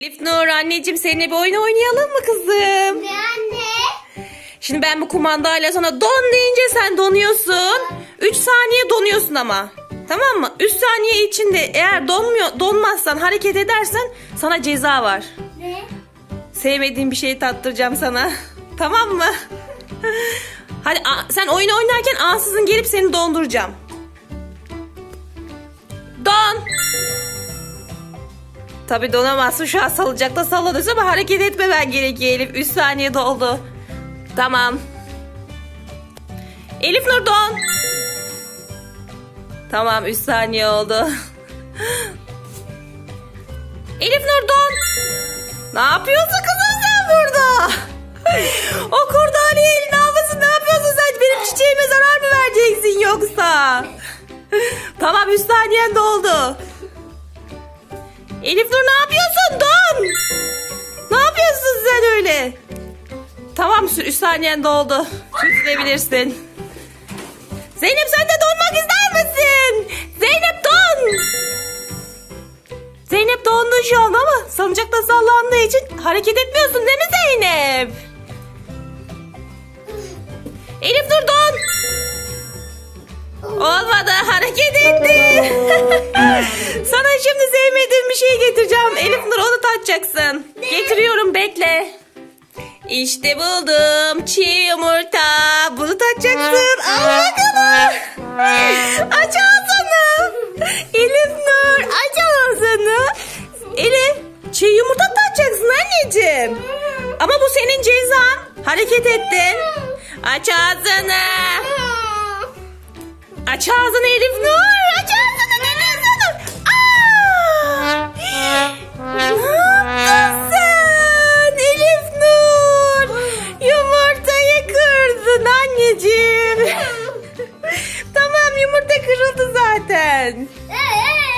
Elif Nur anneciğim seninle bir oyun oynayalım mı kızım? Ne anne? Şimdi ben bu kumandayla sana don deyince sen donuyorsun. 3 saniye donuyorsun ama. Tamam mı? 3 saniye içinde eğer donmuyor, donmazsan hareket edersen sana ceza var. Ne? Sevmediğim bir şeyi tattıracağım sana. Tamam mı? Hadi sen oyun oynarken ansızın gelip seni donduracağım. Tabi donamazsın şu an salıncakta sallanıyorsun ama hareket etmemen gerekiyor Elif. 3 saniye doldu. Tamam. Elif Nur don. Tamam 3 saniye oldu. Elif Nur don. Ne yapıyorsun kızım sen burada? o kurdaniye elini almasın ne yapıyorsun sen? Benim çiçeğime zarar mı vereceksin yoksa? tamam 3 saniyen doldu. Elif Nur ne yapıyorsun? Don! Ne yapıyorsun sen öyle? Tamam 3 saniyen doldu. Çözülebilirsin. Zeynep sen de donmak ister misin? Zeynep don! Zeynep dondu şu an ama salıncakta sallandığı için hareket etmiyorsun değil mi Zeynep? Elif dur don. Hareket etti. Sana şimdi sevmediğim bir şey getireceğim. Elif Nur onu tatacaksın. Getiriyorum bekle. İşte buldum çiğ yumurta. Bunu tatacaksın. Al bakalım. Aç ağzını. Elif Nur aç ağzını. Elif çiğ yumurta tatacaksın anneciğim. Ama bu senin cezan. Hareket ettin. Aç ağzını. Aç ağzını Elif Nur. Aç ağzını Elif Nur. Aa! Sen Elif Nur? Yumurtayı kırdın anneciğim. tamam yumurta kırıldı zaten. Ee,